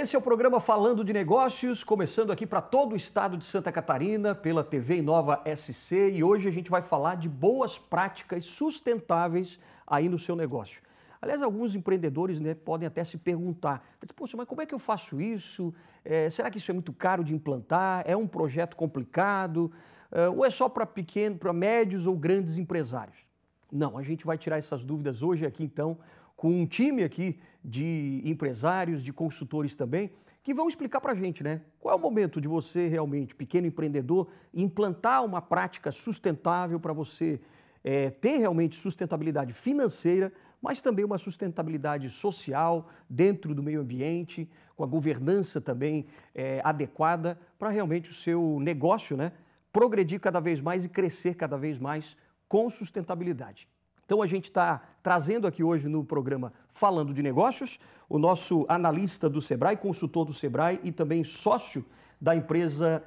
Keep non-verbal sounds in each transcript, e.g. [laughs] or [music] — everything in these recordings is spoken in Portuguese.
Esse é o programa Falando de Negócios, começando aqui para todo o estado de Santa Catarina, pela TV Inova SC, e hoje a gente vai falar de boas práticas sustentáveis aí no seu negócio. Aliás, alguns empreendedores né, podem até se perguntar: Poxa, mas como é que eu faço isso? É, será que isso é muito caro de implantar? É um projeto complicado? É, ou é só para pequenos, para médios ou grandes empresários? Não, a gente vai tirar essas dúvidas hoje aqui então com um time aqui de empresários, de consultores também, que vão explicar para a gente, né? Qual é o momento de você realmente, pequeno empreendedor, implantar uma prática sustentável para você é, ter realmente sustentabilidade financeira, mas também uma sustentabilidade social dentro do meio ambiente, com a governança também é, adequada para realmente o seu negócio, né? Progredir cada vez mais e crescer cada vez mais com sustentabilidade. Então a gente está trazendo aqui hoje no programa Falando de Negócios o nosso analista do Sebrae, consultor do Sebrae e também sócio da empresa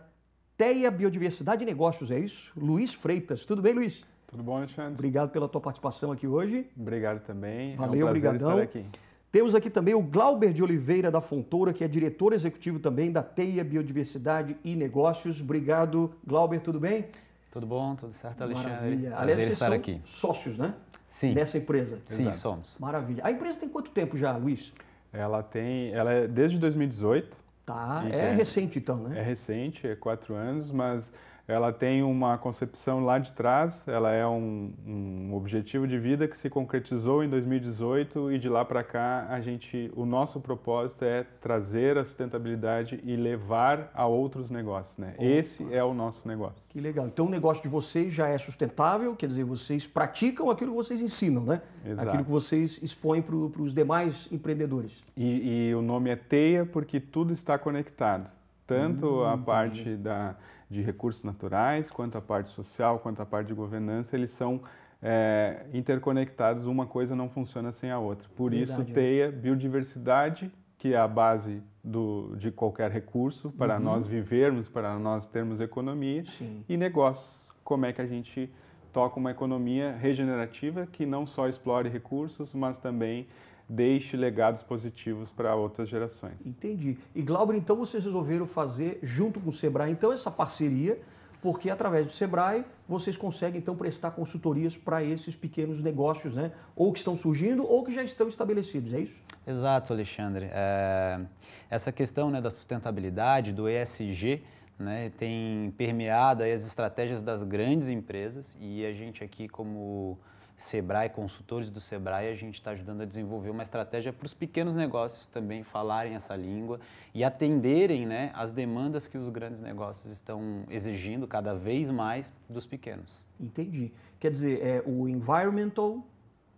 Teia Biodiversidade e Negócios, é isso? Luiz Freitas. Tudo bem, Luiz? Tudo bom, Alexandre? Obrigado pela tua participação aqui hoje. Obrigado também. Valeu, é um obrigadão. Aqui. Temos aqui também o Glauber de Oliveira da Fontoura, que é diretor executivo também da Teia Biodiversidade e Negócios. Obrigado, Glauber, tudo bem? Tudo bom, tudo certo, Alexandre? Maravilha. Aliás, vocês estar são aqui. sócios, né? Sim. Dessa empresa. Sim, Exato. somos. Maravilha. A empresa tem quanto tempo já, Luiz? Ela tem, ela é desde 2018. Tá, é, é recente então, né? É recente, é quatro anos, mas ela tem uma concepção lá de trás, ela é um, um objetivo de vida que se concretizou em 2018 e de lá para cá a gente, o nosso propósito é trazer a sustentabilidade e levar a outros negócios, né? Opa. Esse é o nosso negócio. Que legal. Então o negócio de vocês já é sustentável, quer dizer, vocês praticam aquilo que vocês ensinam, né? Exato. Aquilo que vocês expõem para os demais empreendedores. E, e, o nome é Teia porque tudo está conectado, tanto hum, a parte da de recursos naturais, quanto a parte social, quanto a parte de governança, eles são é, interconectados, uma coisa não funciona sem a outra. Por Verdade, isso, teia, biodiversidade, que é a base do, de qualquer recurso para uhum. nós vivermos, para nós termos economia, Sim. e negócios, como é que a gente toca uma economia regenerativa que não só explore recursos, mas também deixe legados positivos para outras gerações. Entendi. E Glauber, então vocês resolveram fazer junto com o Sebrae então essa parceria, porque através do Sebrae vocês conseguem então prestar consultorias para esses pequenos negócios, né? Ou que estão surgindo ou que já estão estabelecidos, é isso? Exato, Alexandre. É... Essa questão né, da sustentabilidade, do ESG, né, tem permeado as estratégias das grandes empresas e a gente aqui como Sebrae, consultores do Sebrae, a gente está ajudando a desenvolver uma estratégia para os pequenos negócios também falarem essa língua e atenderem né, as demandas que os grandes negócios estão exigindo cada vez mais dos pequenos. Entendi. Quer dizer, é o environmental,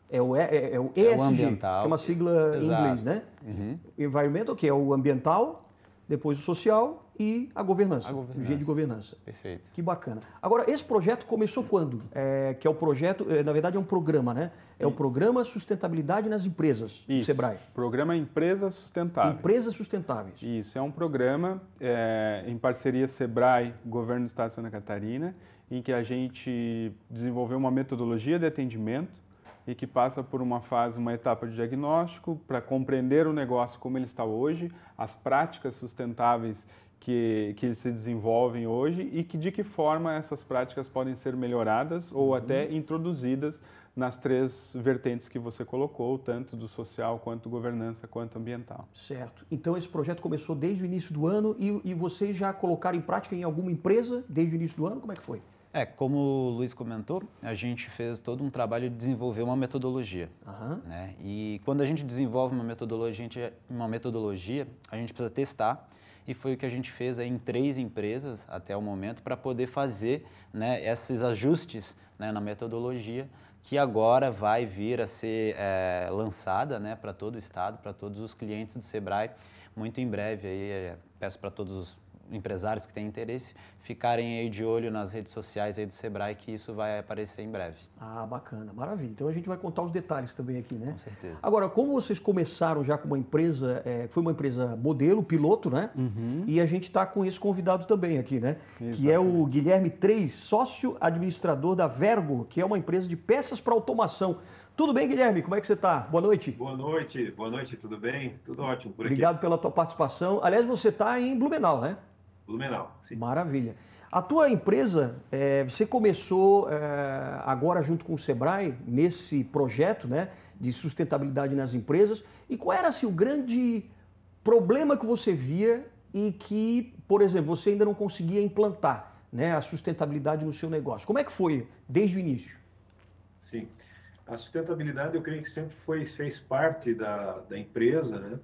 é o, é, é o ESG, é o ambiental, que é uma sigla Exato. em inglês, né? Uhum. Environmental, que é o ambiental, depois o social e a governança, a governança. o G de governança. Perfeito. Que bacana. Agora, esse projeto começou quando? É, que é o projeto, é, na verdade é um programa, né? É Isso. o Programa Sustentabilidade nas Empresas, do Isso. SEBRAE. Programa Empresas Sustentáveis. Empresas Sustentáveis. Isso, é um programa é, em parceria SEBRAE, Governo do Estado de Santa Catarina, em que a gente desenvolveu uma metodologia de atendimento e que passa por uma fase, uma etapa de diagnóstico para compreender o negócio como ele está hoje, as práticas sustentáveis que, que se desenvolvem hoje e que de que forma essas práticas podem ser melhoradas ou uhum. até introduzidas nas três vertentes que você colocou, tanto do social, quanto governança, quanto ambiental. Certo. Então esse projeto começou desde o início do ano e, e vocês já colocaram em prática em alguma empresa desde o início do ano? Como é que foi? É, como o Luiz comentou, a gente fez todo um trabalho de desenvolver uma metodologia. Uhum. Né? E quando a gente desenvolve uma metodologia, a gente, uma metodologia, a gente precisa testar e foi o que a gente fez em três empresas até o momento para poder fazer né, esses ajustes né, na metodologia que agora vai vir a ser é, lançada né, para todo o estado, para todos os clientes do Sebrae muito em breve. Aí, é, peço para todos os empresários que têm interesse ficarem aí de olho nas redes sociais aí do Sebrae, que isso vai aparecer em breve. Ah, bacana, maravilha. Então a gente vai contar os detalhes também aqui, né? Com certeza. Agora, como vocês começaram já com uma empresa, é, foi uma empresa modelo, piloto, né? Uhum. E a gente está com esse convidado também aqui, né? Que é o Guilherme Três, sócio administrador da Vergo, que é uma empresa de peças para automação. Tudo bem, Guilherme? Como é que você está? Boa noite. Boa noite, boa noite, tudo bem? Tudo ótimo por aqui. Obrigado pela tua participação. Aliás, você está em Blumenau, né? Blumenau, sim. Maravilha. A tua empresa, é, você começou é, agora junto com o Sebrae nesse projeto né, de sustentabilidade nas empresas. E qual era assim, o grande problema que você via e que, por exemplo, você ainda não conseguia implantar né, a sustentabilidade no seu negócio? Como é que foi desde o início? Sim. A sustentabilidade, eu creio que sempre foi, fez parte da, da empresa, né?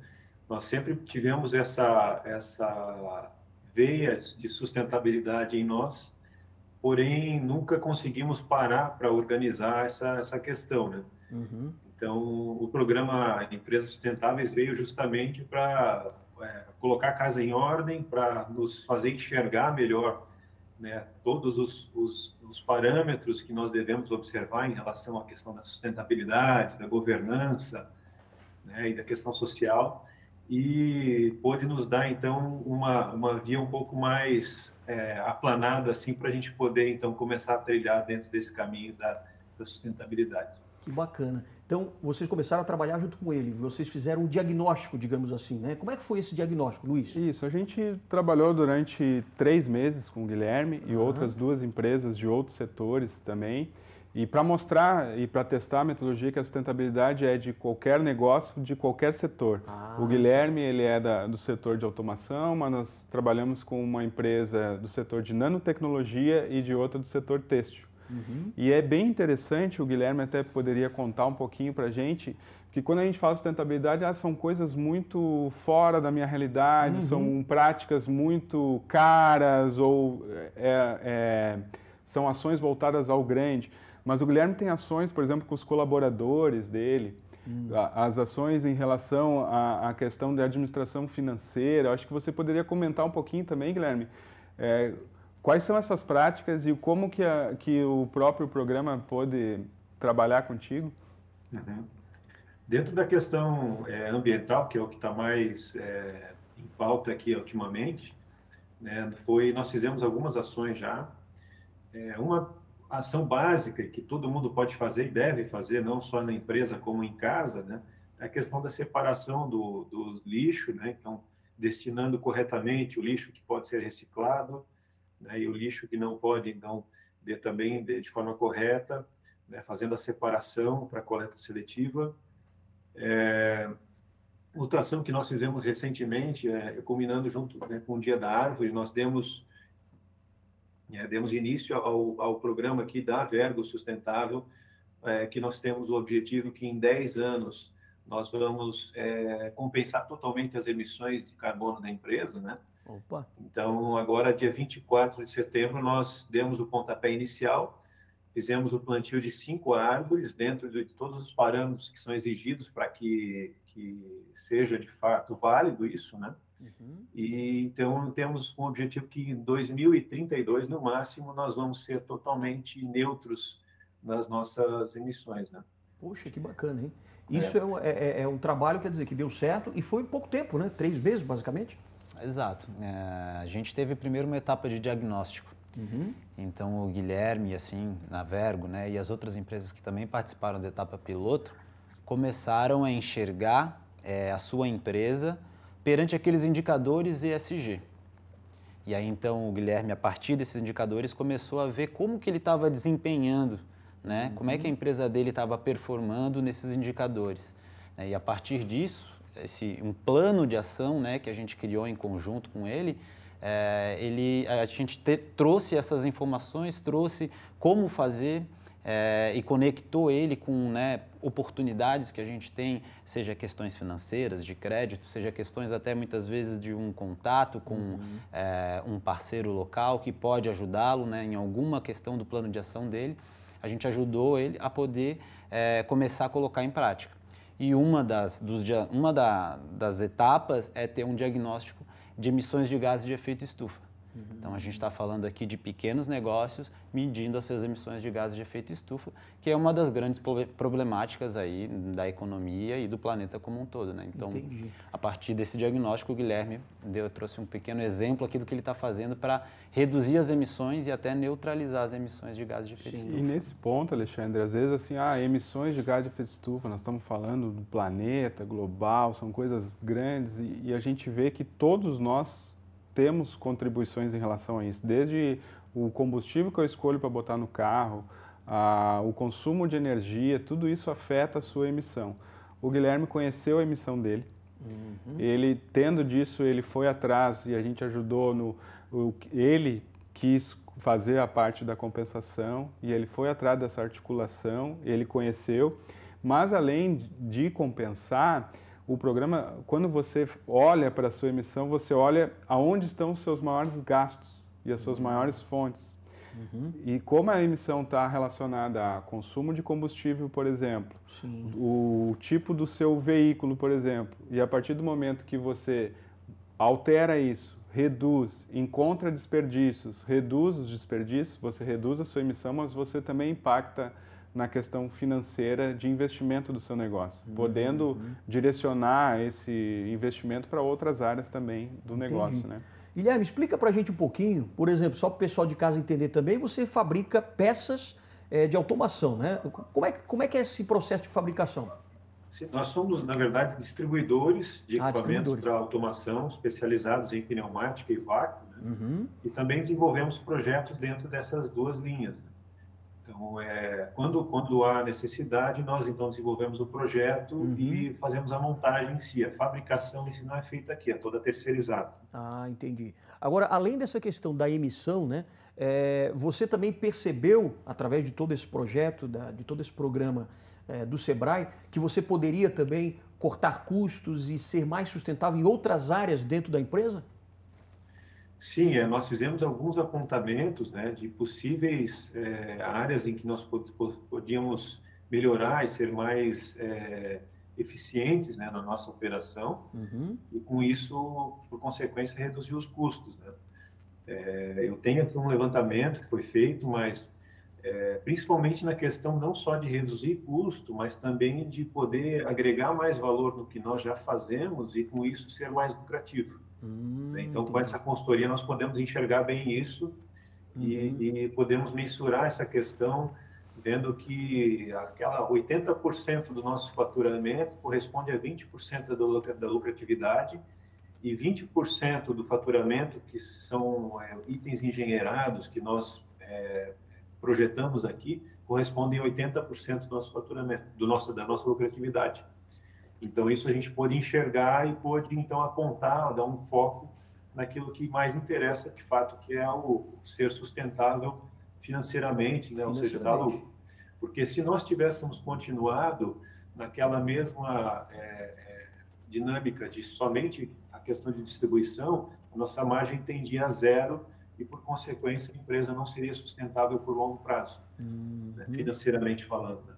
Nós sempre tivemos essa, essa veias de sustentabilidade em nós, porém nunca conseguimos parar para organizar essa, essa questão, né? Uhum. Então, o programa Empresas Sustentáveis veio justamente para é, colocar a casa em ordem, para nos fazer enxergar melhor né, todos os, os, os, parâmetros que nós devemos observar em relação à questão da sustentabilidade, da governança né, e da questão social e pôde nos dar então uma, uma via um pouco mais é, aplanada assim para a gente poder então começar a trilhar dentro desse caminho da, da, sustentabilidade. Que bacana. Então vocês começaram a trabalhar junto com ele. Vocês fizeram um diagnóstico, digamos assim, né? Como é que foi esse diagnóstico, Luiz? Isso. A gente trabalhou durante três meses com o Guilherme e uhum. outras duas empresas de outros setores também. E para mostrar e para testar a metodologia que a sustentabilidade é de qualquer negócio, de qualquer setor. Ah, o Guilherme, ele é da, do setor de automação, mas nós trabalhamos com uma empresa do setor de nanotecnologia e de outra do setor têxtil. Uhum. E é bem interessante, o Guilherme até poderia contar um pouquinho para a gente, que quando a gente fala sustentabilidade, ah, são coisas muito fora da minha realidade, uhum. são práticas muito caras ou é, é, são ações voltadas ao grande. Mas o Guilherme tem ações, por exemplo, com os colaboradores dele, hum. as ações em relação à, à, questão da administração financeira. Acho que você poderia comentar um pouquinho também, Guilherme, é, quais são essas práticas e como que, a, que o próprio programa pode trabalhar contigo? Uhum. Dentro da questão é, ambiental, que é o que está mais é, em pauta aqui ultimamente, né, foi nós fizemos algumas ações já. É, uma ação básica que todo mundo pode fazer e deve fazer, não só na empresa como em casa, né? É a questão da separação do, do lixo, né? Então, destinando corretamente o lixo que pode ser reciclado, né? E o lixo que não pode, então, de, também de, de, forma correta, né? fazendo a separação para coleta seletiva. É, outra ação que nós fizemos recentemente, é, combinando junto né, com o Dia da Árvore, nós demos é, demos início ao, ao programa aqui da Vergo Sustentável, é, que nós temos o objetivo que em 10 anos nós vamos é, compensar totalmente as emissões de carbono da empresa, né? Opa. Então, agora, dia 24 de setembro, nós demos o pontapé inicial, fizemos o plantio de cinco árvores dentro de todos os parâmetros que são exigidos para que, que seja de fato válido isso, né? Uhum. E então temos um objetivo que em 2032, no máximo, nós vamos ser totalmente neutros nas nossas emissões, né? Poxa, que bacana, hein? Isso é. É, é, é um trabalho, quer dizer, que deu certo e foi pouco tempo, né? Três meses, basicamente? Exato. É, a gente teve primeiro uma etapa de diagnóstico. Uhum. Então, o Guilherme, assim, na Vergo, né, e as outras empresas que também participaram da etapa piloto, começaram a enxergar é, a sua empresa perante aqueles indicadores ESG. E aí então o Guilherme, a partir desses indicadores, começou a ver como que ele estava desempenhando, né? Uhum. Como é que a empresa dele estava performando nesses indicadores. Né? E a partir disso, esse um plano de ação, né, que a gente criou em conjunto com ele, é, ele a gente te, trouxe essas informações, trouxe como fazer é, e conectou ele com né, oportunidades que a gente tem, seja questões financeiras, de crédito, seja questões até muitas vezes de um contato com uhum. é, um parceiro local que pode ajudá-lo né, em alguma questão do plano de ação dele. A gente ajudou ele a poder é, começar a colocar em prática. E uma, das, dos, uma da, das etapas é ter um diagnóstico de emissões de gases de efeito estufa. Uhum. Então, a gente está falando aqui de pequenos negócios medindo as suas emissões de gases de efeito estufa, que é uma das grandes problemáticas aí da economia e do planeta como um todo. Né? Então, Entendi. a partir desse diagnóstico, o Guilherme deu, trouxe um pequeno exemplo aqui do que ele está fazendo para reduzir as emissões e até neutralizar as emissões de gases de efeito Sim. estufa. E nesse ponto, Alexandre, às vezes assim, ah, emissões de gás de efeito estufa, nós estamos falando do planeta, global, são coisas grandes e, e a gente vê que todos nós temos contribuições em relação a isso, desde o combustível que eu escolho para botar no carro, a, o consumo de energia, tudo isso afeta a sua emissão. O Guilherme conheceu a emissão dele, uhum. ele tendo disso, ele foi atrás e a gente ajudou no, o, ele quis fazer a parte da compensação e ele foi atrás dessa articulação, ele conheceu, mas além de compensar, o programa, quando você olha para a sua emissão, você olha aonde estão os seus maiores gastos e as suas uhum. maiores fontes. Uhum. E como a emissão está relacionada a consumo de combustível, por exemplo, Sim. o tipo do seu veículo, por exemplo, e a partir do momento que você altera isso, reduz, encontra desperdícios, reduz os desperdícios, você reduz a sua emissão, mas você também impacta na questão financeira de investimento do seu negócio, uhum. podendo direcionar esse investimento para outras áreas também do Entendi. negócio, né? Guilherme, explica para a gente um pouquinho, por exemplo, só para o pessoal de casa entender também, você fabrica peças é, de automação, né? Como é, como é que é esse processo de fabricação? Nós somos, na verdade, distribuidores de ah, equipamentos para automação especializados em pneumática e vácuo, né? uhum. e também desenvolvemos projetos dentro dessas duas linhas. Né? Então, é, quando, quando há necessidade, nós então desenvolvemos o projeto uhum. e fazemos a montagem em si. A fabricação em si não é feita aqui, é toda terceirizada. Ah, entendi. Agora, além dessa questão da emissão, né, é, você também percebeu, através de todo esse projeto, da, de todo esse programa é, do SEBRAE, que você poderia também cortar custos e ser mais sustentável em outras áreas dentro da empresa? Sim, é, nós fizemos alguns apontamentos né, de possíveis é, áreas em que nós podíamos melhorar e ser mais é, eficientes né, na nossa operação uhum. e, com isso, por consequência, reduzir os custos. Né? É, eu tenho aqui um levantamento que foi feito, mas é, principalmente na questão não só de reduzir custo, mas também de poder agregar mais valor no que nós já fazemos e, com isso, ser mais lucrativo. Hum, então, com essa consultoria, nós podemos enxergar bem isso uhum. e, e, podemos mensurar essa questão, vendo que aquela 80% do nosso faturamento corresponde a 20% da lucratividade e 20% do faturamento, que são é, itens engenheirados que nós é, projetamos aqui, correspondem a 80% do nosso faturamento, do nosso, da nossa lucratividade. Então, isso a gente pôde enxergar e pôde, então, apontar, dar um foco naquilo que mais interessa, de fato, que é o ser sustentável financeiramente, né? ou seja, dar lucro. Porque se nós tivéssemos continuado naquela mesma é, é, dinâmica de somente a questão de distribuição, a nossa margem tendia a zero e, por consequência, a empresa não seria sustentável por longo prazo, uhum. né? financeiramente falando. Né?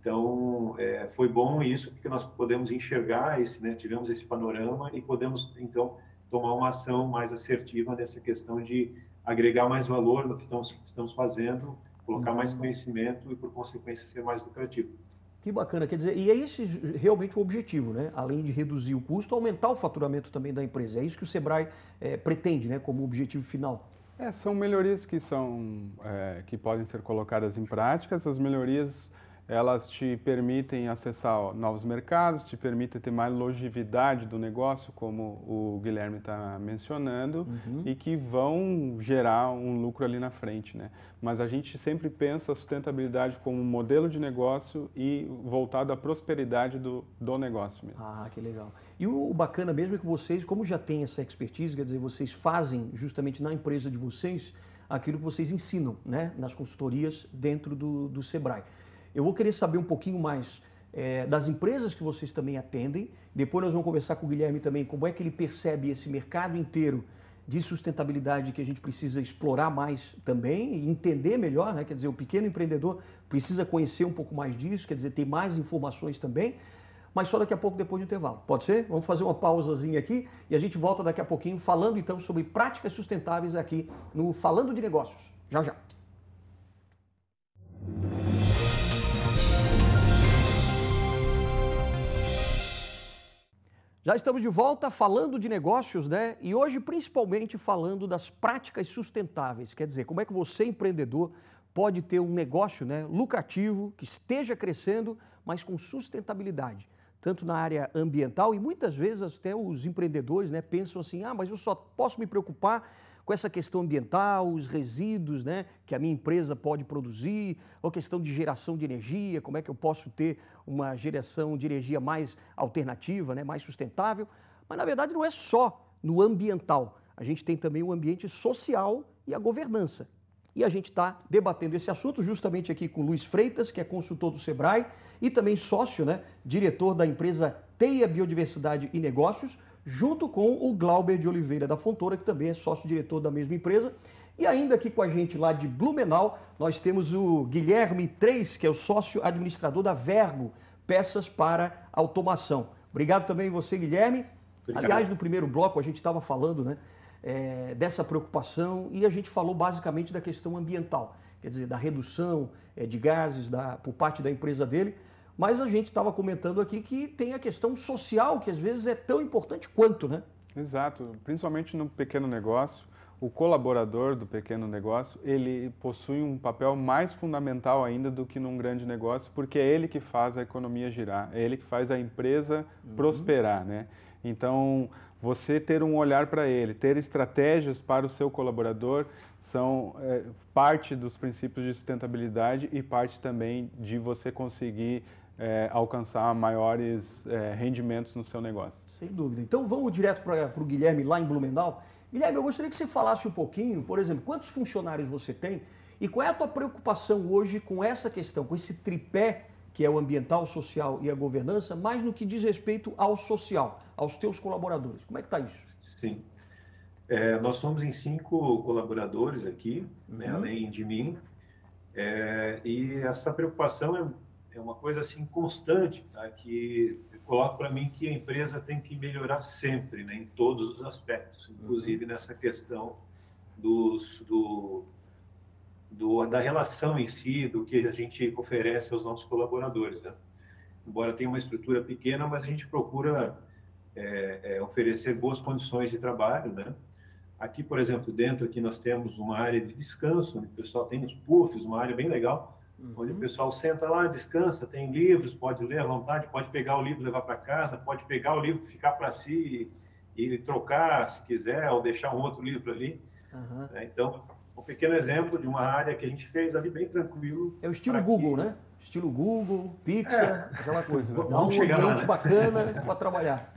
Então, é, foi bom isso, porque nós podemos enxergar esse, né, tivemos esse panorama e podemos, então, tomar uma ação mais assertiva nessa questão de agregar mais valor no que estamos, estamos fazendo, colocar mais uhum. conhecimento e, por consequência, ser mais lucrativo. Que bacana, quer dizer, e é esse realmente o objetivo, né? Além de reduzir o custo, aumentar o faturamento também da empresa. É isso que o Sebrae é, pretende, né, como objetivo final. É, são melhorias que são é, que podem ser colocadas em prática. As melhorias elas te permitem acessar novos mercados, te permitem ter mais longevidade do negócio, como o Guilherme está mencionando, uhum. e que vão gerar um lucro ali na frente, né? Mas a gente sempre pensa a sustentabilidade como um modelo de negócio e voltado à prosperidade do, do negócio mesmo. Ah, que legal. E o bacana mesmo é que vocês, como já têm essa expertise, quer dizer, vocês fazem justamente na empresa de vocês aquilo que vocês ensinam, né? Nas consultorias dentro do, do Sebrae. Eu vou querer saber um pouquinho mais é, das empresas que vocês também atendem. Depois nós vamos conversar com o Guilherme também como é que ele percebe esse mercado inteiro de sustentabilidade que a gente precisa explorar mais também e entender melhor, né? Quer dizer, o pequeno empreendedor precisa conhecer um pouco mais disso, quer dizer, ter mais informações também. mas só daqui a pouco depois do intervalo. Pode ser? Vamos fazer uma pausazinha aqui e a gente volta daqui a pouquinho falando então sobre práticas sustentáveis aqui no Falando de Negócios. Já já. Já estamos de volta falando de negócios, né? E hoje principalmente falando das práticas sustentáveis. Quer dizer, como é que você, empreendedor, pode ter um negócio né, lucrativo, que esteja crescendo, mas com sustentabilidade. Tanto na área ambiental e muitas vezes até os empreendedores né, pensam assim, ah, mas eu só posso me preocupar com essa questão ambiental, os resíduos né, que a minha empresa pode produzir, ou questão de geração de energia, como é que eu posso ter uma geração de energia mais alternativa, né, mais sustentável. Mas na verdade não é só no ambiental, a gente tem também o ambiente social e a governança. E a gente está debatendo esse assunto justamente aqui com Luiz Freitas, que é consultor do Sebrae e também sócio, né, diretor da empresa Teia Biodiversidade e Negócios, junto com o Glauber de Oliveira da Fontoura, que também é sócio-diretor da mesma empresa. E ainda aqui com a gente lá de Blumenau, nós temos o Guilherme Três, que é o sócio administrador da Vergo, Peças para Automação. Obrigado também você, Guilherme. Obrigado. Aliás, no primeiro bloco a gente estava falando né, é, dessa preocupação e a gente falou basicamente da questão ambiental, quer dizer, da redução é, de gases da, por parte da empresa dele. Mas a gente estava comentando aqui que tem a questão social, que às vezes é tão importante quanto, né? Exato, principalmente no pequeno negócio. O colaborador do pequeno negócio, ele possui um papel mais fundamental ainda do que num grande negócio, porque é ele que faz a economia girar, é ele que faz a empresa uhum. prosperar, né? Então, você ter um olhar para ele, ter estratégias para o seu colaborador são é, parte dos princípios de sustentabilidade e parte também de você conseguir é, alcançar maiores é, rendimentos no seu negócio. Sem dúvida. Então vamos direto para o Guilherme lá em Blumenau. Guilherme, eu gostaria que você falasse um pouquinho, por exemplo, quantos funcionários você tem e qual é a tua preocupação hoje com essa questão, com esse tripé que é o ambiental, o social e a governança, mais no que diz respeito ao social, aos teus colaboradores. Como é que está isso? Sim. É, nós somos em cinco colaboradores aqui, né, uhum. né, além de mim, é, e essa preocupação é é uma coisa assim constante, tá? que eu coloco para mim que a empresa tem que melhorar sempre, né? em todos os aspectos, inclusive uhum. nessa questão dos, do, do, da relação em si, do que a gente oferece aos nossos colaboradores. Né? Embora tenha uma estrutura pequena, mas a gente procura é, é, oferecer boas condições de trabalho, né? Aqui, por exemplo, dentro aqui nós temos uma área de descanso, onde o pessoal tem os puffs, uma área bem legal, uhum. onde o pessoal senta lá, descansa, tem livros, pode ler à vontade, pode pegar o livro levar para casa, pode pegar o livro ficar para si e, e, trocar se quiser, ou deixar um outro livro ali. Uhum. É, então, um pequeno exemplo de uma área que a gente fez ali bem tranquilo. É o estilo Google, que... né? Estilo Google, Pixar, é. aquela coisa. [laughs] Dá um ambiente lá, né? bacana [laughs] para trabalhar.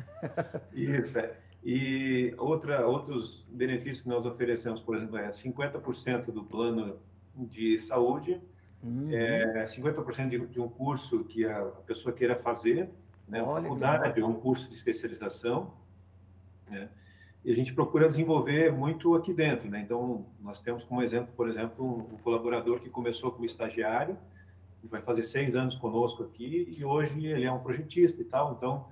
Isso, é. E outra, outros benefícios que nós oferecemos, por exemplo, é 50% do plano de saúde Uhum. É, 50% de, de um curso que a pessoa queira fazer, né, uma faculdade um curso de especialização, né, e a gente procura desenvolver muito aqui dentro, né? Então, nós temos como exemplo, por exemplo, um, um colaborador que começou como estagiário, vai fazer seis anos conosco aqui e hoje ele é um projetista e tal, então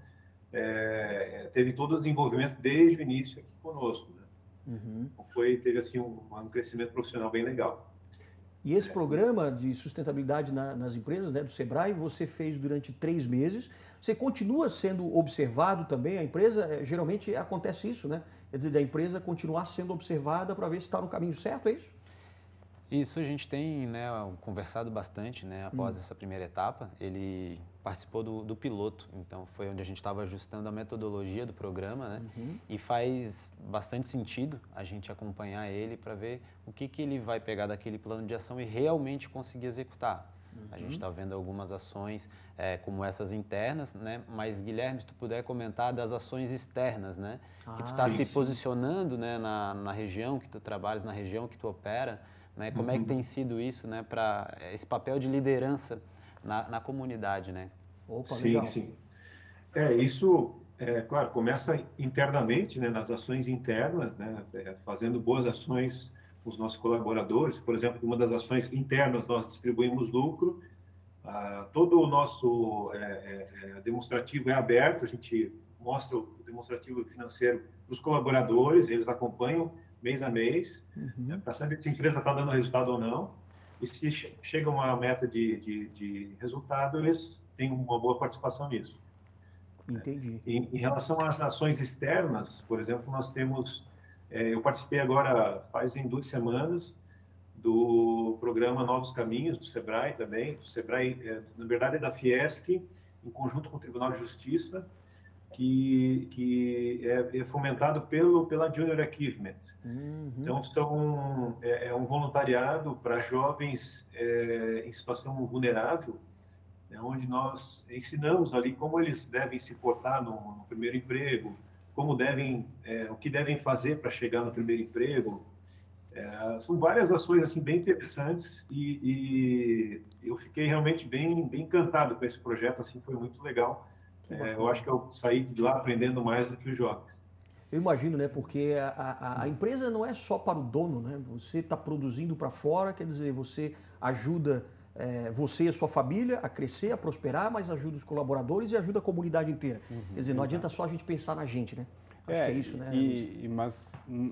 é, teve todo o desenvolvimento desde o início aqui conosco, né? Uhum. Foi teve assim um, um crescimento profissional bem legal. E esse programa de sustentabilidade na, nas empresas, né, do Sebrae, você fez durante três meses. Você continua sendo observado também? A empresa, eh, geralmente acontece isso, né? Quer dizer, a empresa continuar sendo observada para ver se está no caminho certo, é isso? Isso a gente tem né, conversado bastante né, após hum. essa primeira etapa. Ele participou do, do, piloto, então foi onde a gente estava ajustando a metodologia do programa, né? Uhum. E faz bastante sentido a gente acompanhar ele para ver o que, que ele vai pegar daquele plano de ação e realmente conseguir executar. Uhum. A gente está uhum. vendo algumas ações é, como essas internas, né? Mas Guilherme, se tu puder comentar das ações externas, né? Ah, que tu está se posicionando, né? Na, na região que tu trabalhas, na região que tu opera, né? Como uhum. é que uhum. tem sido isso, né? Para esse papel de liderança na, na comunidade, né? Opa, sim, legal. sim. É, isso, é, claro, começa internamente, né, nas ações internas, né, é, fazendo boas ações com os nossos colaboradores. Por exemplo, uma das ações internas, nós distribuímos lucro a, todo o nosso é, é, demonstrativo é aberto, a gente mostra o demonstrativo financeiro para os colaboradores, eles acompanham mês a mês, uhum. né, para saber se a empresa está dando resultado ou não. E se chega uma meta de, de, de, resultado, eles têm uma boa participação nisso. Entendi. Em, em relação às ações externas, por exemplo, nós temos. É, eu participei agora, fazem duas semanas, do programa Novos Caminhos, do SEBRAE também. Do SEBRAE, é, na verdade, é da Fiesc, em conjunto com o Tribunal de Justiça, que, que é, é fomentado pelo, pela Junior Achievement. Uhum. Então, são, é, é um voluntariado para jovens é, em situação vulnerável, né, onde nós ensinamos ali como eles devem se portar no, no primeiro emprego, como devem, é, o que devem fazer para chegar no primeiro emprego. É, são várias ações assim bem interessantes e, e, eu fiquei realmente bem, bem encantado com esse projeto. Assim, foi muito legal. É, eu acho que eu saí de lá aprendendo mais do que os jovens. Eu imagino, né? Porque a, a, a empresa não é só para o dono, né? Você está produzindo para fora, quer dizer, você ajuda é, você e a sua família a crescer, a prosperar, mas ajuda os colaboradores e ajuda a comunidade inteira. Uhum, Quer dizer, não adianta só a gente pensar na gente, né? Acho é, que é isso, né? E, mas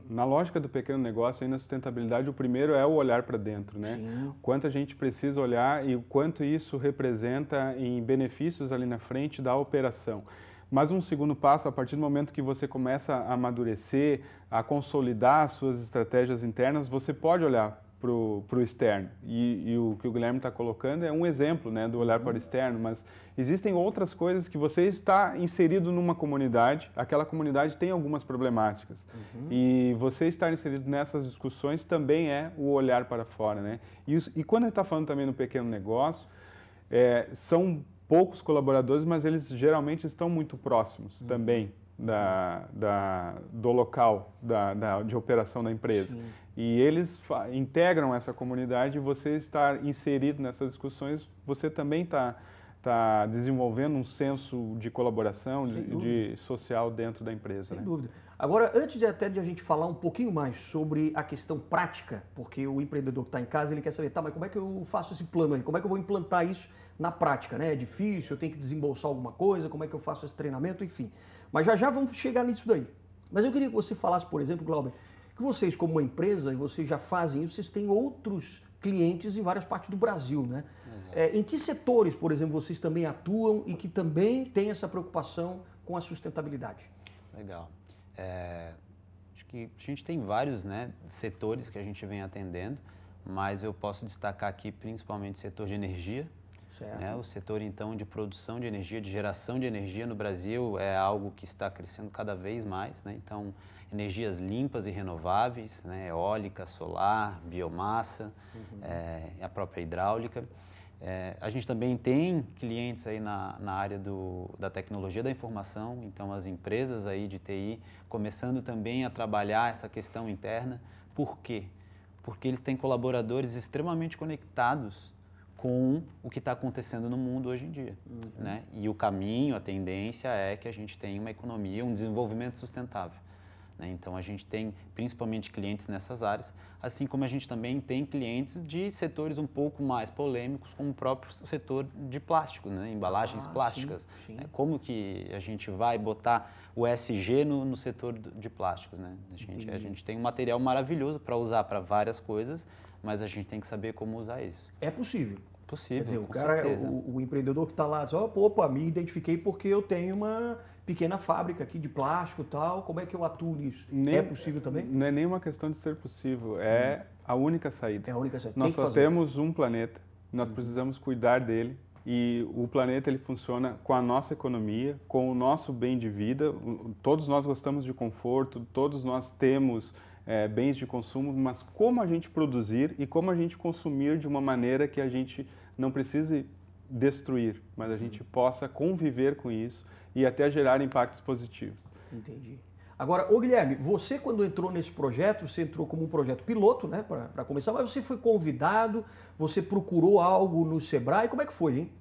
na lógica do pequeno negócio e na sustentabilidade, o primeiro é o olhar para dentro, né? Sim. Quanto a gente precisa olhar e o quanto isso representa em benefícios ali na frente da operação. Mas um segundo passo, a partir do momento que você começa a amadurecer, a consolidar suas estratégias internas, você pode olhar para o externo. E, e, o que o Guilherme está colocando é um exemplo né, do olhar para o externo, mas existem outras coisas que você está inserido numa comunidade, aquela comunidade tem algumas problemáticas. Uhum. E você estar inserido nessas discussões também é o olhar para fora. Né? E, e quando a gente está falando também no pequeno negócio, é, são poucos colaboradores, mas eles geralmente estão muito próximos uhum. também da, da, do local da, da, de operação da empresa. Sim. E eles integram essa comunidade e você estar inserido nessas discussões, você também está tá desenvolvendo um senso de colaboração, de, de, social dentro da empresa. Sem né? dúvida. Agora, antes de até de a gente falar um pouquinho mais sobre a questão prática, porque o empreendedor que está em casa, ele quer saber, tá, mas como é que eu faço esse plano aí? Como é que eu vou implantar isso na prática? Né? É difícil, eu tenho que desembolsar alguma coisa, como é que eu faço esse treinamento, enfim. Mas já já vamos chegar nisso daí. Mas eu queria que você falasse, por exemplo, Glauber, que vocês, como uma empresa, e vocês já fazem isso, vocês têm outros clientes em várias partes do Brasil, né? É, em que setores, por exemplo, vocês também atuam e que também têm essa preocupação com a sustentabilidade? Legal. É, acho que a gente tem vários né, setores que a gente vem atendendo, mas eu posso destacar aqui principalmente o setor de energia. Né? O setor, então, de produção de energia, de geração de energia no Brasil é algo que está crescendo cada vez mais. Né? Então, energias limpas e renováveis, né? eólica, solar, biomassa, uhum. é, a própria hidráulica. É, a gente também tem clientes aí na, na área do, da tecnologia da informação, então as empresas aí de TI começando também a trabalhar essa questão interna. Por quê? Porque eles têm colaboradores extremamente conectados com o que está acontecendo no mundo hoje em dia. Uhum. Né? E o caminho, a tendência é que a gente tenha uma economia, um desenvolvimento sustentável. Né? Então, a gente tem principalmente clientes nessas áreas, assim como a gente também tem clientes de setores um pouco mais polêmicos, como o próprio setor de plástico, né? embalagens ah, plásticas. Sim, sim. Né? Como que a gente vai botar o SG no, no setor de plásticos? Né? A, gente, a gente tem um material maravilhoso para usar para várias coisas, mas a gente tem que saber como usar isso. É possível. Possível. Quer dizer, o cara, o, o, empreendedor que está lá, só, opa, me identifiquei porque eu tenho uma pequena fábrica aqui de plástico e tal. Como é que eu atuo nisso? Nem, é possível também? Não é nenhuma questão de ser possível, é hum. a única saída. É a única saída. Nós só fazer. temos um planeta, nós hum. precisamos cuidar dele e o planeta ele funciona com a nossa economia, com o nosso bem de vida. Todos nós gostamos de conforto, todos nós temos é, bens de consumo, mas como a gente produzir e como a gente consumir de uma maneira que a gente não precise destruir, mas a gente possa conviver com isso e até gerar impactos positivos. Entendi. Agora, ô Guilherme, você quando entrou nesse projeto, você entrou como um projeto piloto, né, para começar, mas você foi convidado, você procurou algo no Sebrae, como é que foi, hein?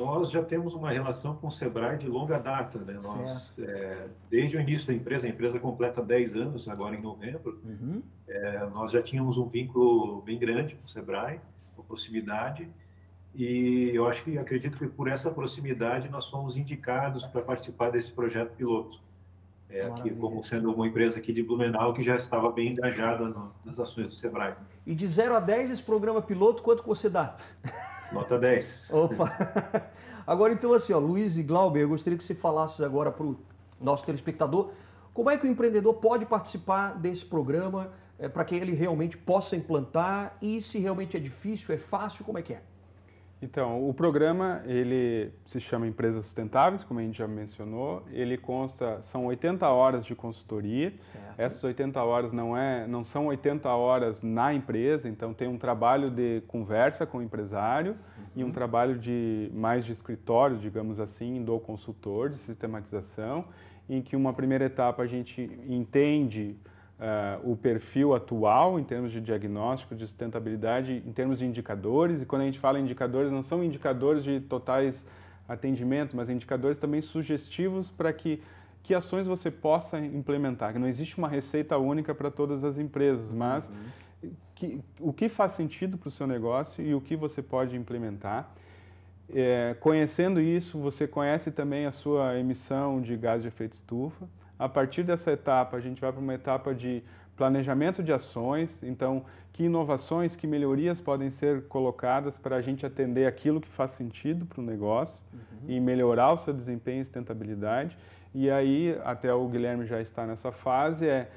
Nós já temos uma relação com o Sebrae de longa data, né? Nós, é, desde o início da empresa, a empresa completa 10 anos agora em novembro, uhum. é, nós já tínhamos um vínculo bem grande com o Sebrae, com proximidade, e eu acho que acredito que por essa proximidade nós fomos indicados para participar desse projeto piloto. É, aqui como sendo uma empresa aqui de Blumenau que já estava bem engajada no, nas ações do Sebrae. E de 0 a 10 esse programa piloto, quanto você dá? Nota 10. Opa! [laughs] Agora então assim, ó, Luiz e Glauber, eu gostaria que você falasse agora para o nosso telespectador como é que o empreendedor pode participar desse programa é, para que ele realmente possa implantar e se realmente é difícil, é fácil, como é que é? Então, o programa, ele se chama Empresas Sustentáveis, como a gente já mencionou. Ele consta, são 80 horas de consultoria. Certo. Essas 80 horas não, é, não são 80 horas na empresa, então tem um trabalho de conversa com o empresário uhum. e um uhum. trabalho de mais de escritório, digamos assim, do consultor, de sistematização, em que uma primeira etapa a gente entende uh, o perfil atual em termos de diagnóstico, de sustentabilidade, em termos de indicadores. E quando a gente fala em indicadores, não são indicadores de totais atendimento, mas indicadores também sugestivos para que que ações você possa implementar. Não existe uma receita única para todas as empresas, mas uhum. que, o que faz sentido para o seu negócio e o que você pode implementar. É, conhecendo isso, você conhece também a sua emissão de gás de efeito estufa. A partir dessa etapa, a gente vai para uma etapa de planejamento de ações. Então, que inovações, que melhorias podem ser colocadas para a gente atender aquilo que faz sentido para o negócio uhum. e melhorar o seu desempenho e sustentabilidade. E aí, até o Guilherme já está nessa fase, é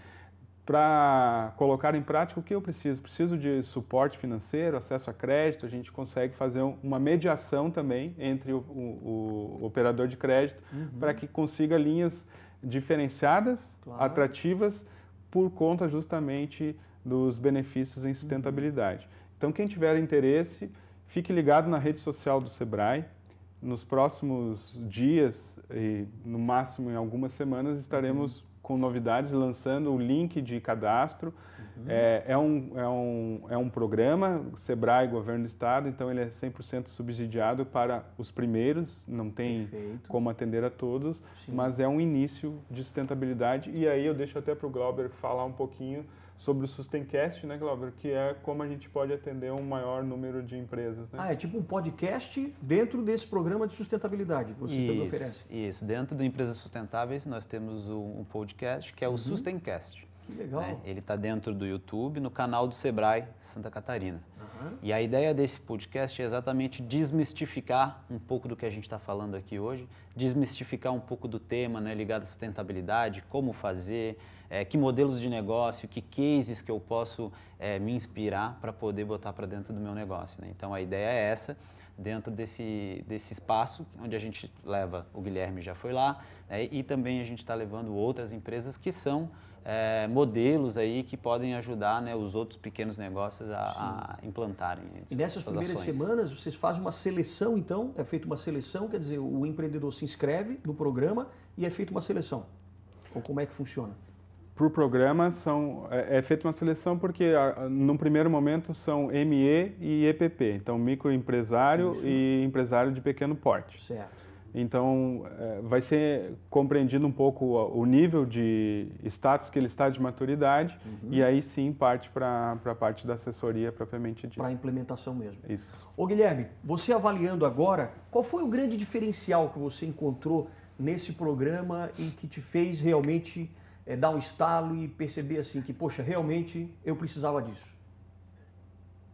para colocar em prática o que eu preciso. Preciso de suporte financeiro, acesso a crédito, a gente consegue fazer uma mediação também entre o, o, o operador de crédito uhum. para que consiga linhas diferenciadas, claro. atrativas, por conta justamente dos benefícios em sustentabilidade. Uhum. Então, quem tiver interesse, fique ligado na rede social do Sebrae. Nos próximos dias, e no máximo em algumas semanas, estaremos uhum com novidades, lançando o link de cadastro. Uhum. É, é, um, é, um, é um programa, Sebrae, Governo do Estado, então ele é 100% subsidiado para os primeiros, não tem Perfeito. como atender a todos, Sim. mas é um início de sustentabilidade. E aí eu deixo até para o Glauber falar um pouquinho sobre o Sustencast, né, Glauber? Que é como a gente pode atender um maior número de empresas. Né? Ah, é tipo um podcast dentro desse programa de sustentabilidade que vocês isso, também oferecem. Isso, dentro do Empresas Sustentáveis nós temos um podcast que é o uhum. Sustencast. Que legal. Né? Ele está dentro do YouTube, no canal do Sebrae Santa Catarina. Uhum. E a ideia desse podcast é exatamente desmistificar um pouco do que a gente está falando aqui hoje, desmistificar um pouco do tema né, ligado à sustentabilidade, como fazer, é, que modelos de negócio, que cases que eu posso é, me inspirar para poder botar para dentro do meu negócio. Né? Então a ideia é essa, dentro desse, desse espaço onde a gente leva, o Guilherme já foi lá, né? e também a gente está levando outras empresas que são é, modelos aí que podem ajudar né, os outros pequenos negócios a, a implantarem. E nessas primeiras ações. semanas vocês fazem uma seleção, então? É feita uma seleção, quer dizer, o empreendedor se inscreve no programa e é feita uma seleção. Ou como é que funciona? Para o programa são, é, é, feita uma seleção porque a, num primeiro momento são ME e EPP, então microempresário Isso. e empresário de pequeno porte. Certo. Então, é, vai ser compreendido um pouco o nível de status que ele está de maturidade uhum. e aí sim parte para a parte da assessoria propriamente dita. Para a implementação mesmo. Isso. Ô Guilherme, você avaliando agora, qual foi o grande diferencial que você encontrou nesse programa e que te fez realmente é, dar um estalo e perceber assim que, poxa, realmente eu precisava disso?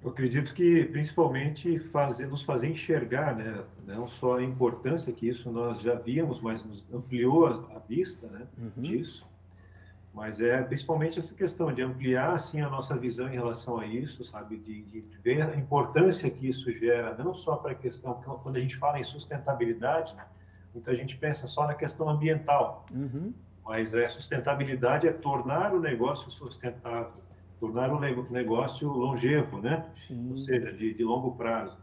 Eu acredito que principalmente fazer, nos fazer enxergar, né, não só a importância que isso nós já víamos, mas nos ampliou a, a vista né, uhum. disso, mas é principalmente essa questão de ampliar assim a nossa visão em relação a isso, sabe, de, de ver a importância que isso gera, não só para a questão quando a gente fala em sustentabilidade, né, muita gente pensa só na questão ambiental, uhum. Mas a sustentabilidade é tornar o negócio sustentável tornar o negócio longevo, né? Sim. Ou seja, de, de longo prazo.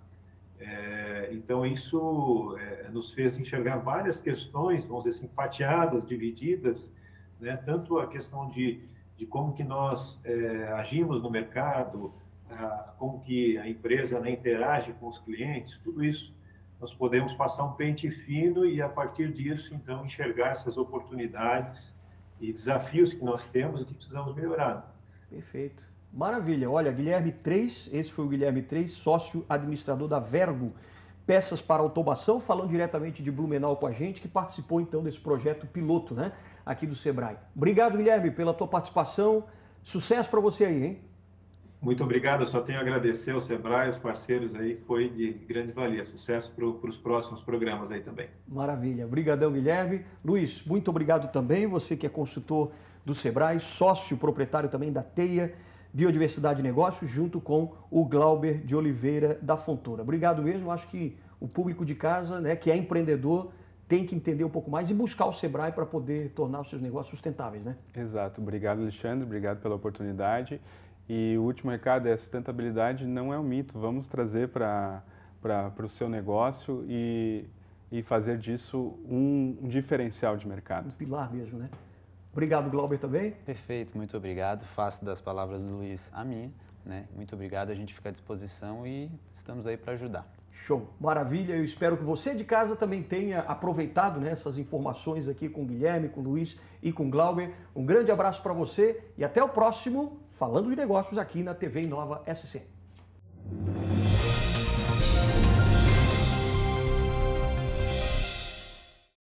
É, então, isso é, nos fez enxergar várias questões, vamos dizer assim, fatiadas, divididas, né? tanto a questão de, de como que nós é, agimos no mercado, a, como que a empresa né, interage com os clientes, tudo isso nós podemos passar um pente fino e, a partir disso, então, enxergar essas oportunidades e desafios que nós temos e que precisamos melhorar. Perfeito. Maravilha. Olha, Guilherme 3, esse foi o Guilherme 3, sócio administrador da Vergo Peças para Automação, falando diretamente de Blumenau com a gente, que participou então desse projeto piloto, né, aqui do Sebrae. Obrigado, Guilherme, pela tua participação. Sucesso para você aí, hein? Muito obrigado, eu só tenho a agradecer ao Sebrae, os parceiros aí, foi de grande valia. Sucesso para os próximos programas aí também. Maravilha. Obrigadão, Guilherme. Luiz, muito obrigado também, você que é consultor do Sebrae, sócio proprietário também da Teia Biodiversidade e Negócios, junto com o Glauber de Oliveira da Fontoura. Obrigado mesmo, acho que o público de casa, né, que é empreendedor, tem que entender um pouco mais e buscar o Sebrae para poder tornar os seus negócios sustentáveis, né? Exato. Obrigado, Alexandre. Obrigado pela oportunidade. E o último recado é a sustentabilidade não é um mito. Vamos trazer para o seu negócio e, e fazer disso um, um diferencial de mercado. Um pilar mesmo, né? Obrigado, Glauber, também. Perfeito, muito obrigado. Faço das palavras do Luiz a minha. Né? Muito obrigado, a gente fica à disposição e estamos aí para ajudar. Show, maravilha. Eu espero que você de casa também tenha aproveitado né, essas informações aqui com o Guilherme, com o Luiz e com o Glauber. Um grande abraço para você e até o próximo Falando de Negócios aqui na TV Nova SC.